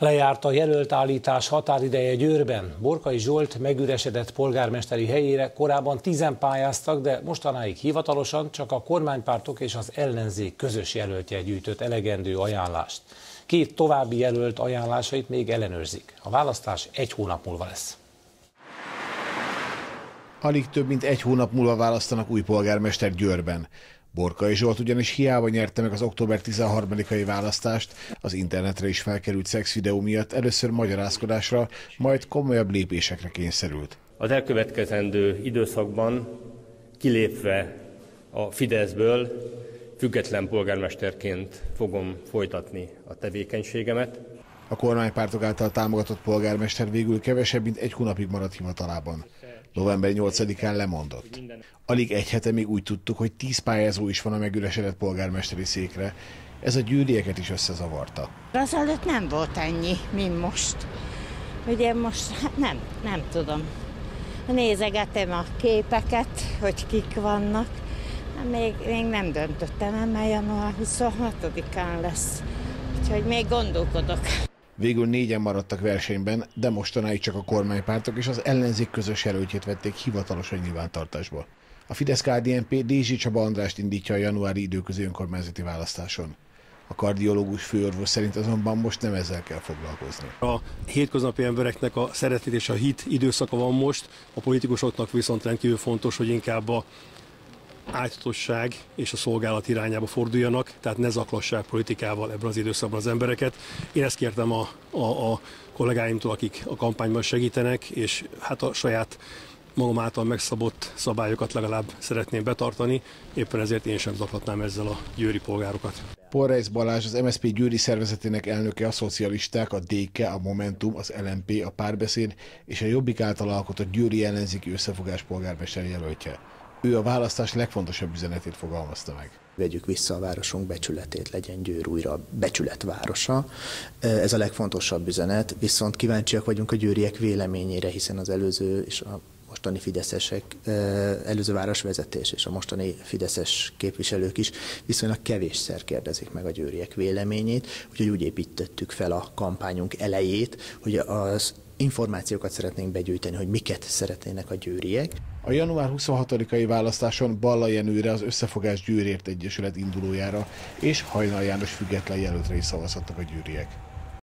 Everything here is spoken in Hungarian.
Lejárt a jelölt állítás határideje Győrben. Borkai Zsolt megüresedett polgármesteri helyére korábban tizen pályáztak, de mostanáig hivatalosan csak a kormánypártok és az ellenzék közös jelöltje gyűjtött elegendő ajánlást. Két további jelölt ajánlásait még ellenőrzik. A választás egy hónap múlva lesz. Alig több mint egy hónap múlva választanak új polgármester Győrben. Borkai Zsolt ugyanis hiába nyerte meg az október 13-ai választást, az internetre is felkerült szexvideó miatt először magyarázkodásra, majd komolyabb lépésekre kényszerült. Az elkövetkezendő időszakban kilépve a Fideszből független polgármesterként fogom folytatni a tevékenységemet. A kormánypártok által támogatott polgármester végül kevesebb, mint egy hónapig maradt hivatalában. November 8-án lemondott. Alig egy hete még úgy tudtuk, hogy tíz pályázó is van a megüresedett polgármesteri székre. Ez a gyűrieket is összezavarta. előtt nem volt ennyi, mint most. Ugye most hát nem, nem tudom. Nézegetem a képeket, hogy kik vannak. Hát még, még nem döntöttem, mert január 26-án lesz. Úgyhogy még gondolkodok. Végül négyen maradtak versenyben, de mostanáig csak a kormánypártok és az ellenzék közös jelöltjét vették hivatalosan nyilvántartásba. A fidesz KDNP Dézsi Csaba Andrást indítja a januári időközi önkormányzati választáson. A kardiológus főorvos szerint azonban most nem ezzel kell foglalkozni. A hétköznapi embereknek a szeretet és a hit időszaka van most, a politikusoknak viszont rendkívül fontos, hogy inkább a ágyatosság és a szolgálat irányába forduljanak, tehát ne zaklassák politikával ebben az időszakban az embereket. Én ezt kértem a, a, a kollégáimtól, akik a kampányban segítenek, és hát a saját magam által megszabott szabályokat legalább szeretném betartani, éppen ezért én sem zaklatnám ezzel a győri polgárokat. Porreis Balázs, az MSZP győri szervezetének elnöke, a szocialisták, a DK, a Momentum, az LMP, a Párbeszéd és a Jobbik által alkotott győri ellenzéki összefogás polgármester jelöltje. Ő a választás legfontosabb üzenetét fogalmazta meg. Vegyük vissza a városunk becsületét, legyen Győr újra becsületvárosa. Ez a legfontosabb üzenet, viszont kíváncsiak vagyunk a győriek véleményére, hiszen az előző és a mostani fideszesek, előző városvezetés és a mostani fideszes képviselők is viszonylag kevésszer kérdezik meg a győriek véleményét, úgyhogy úgy építettük fel a kampányunk elejét, hogy az információkat szeretnénk begyűjteni, hogy miket szeretnének a győriek. A január 26-ai választáson Balla Jenőre az Összefogás Győrért Egyesület indulójára és Hajnal János független jelöltre is szavazhatnak a győriek.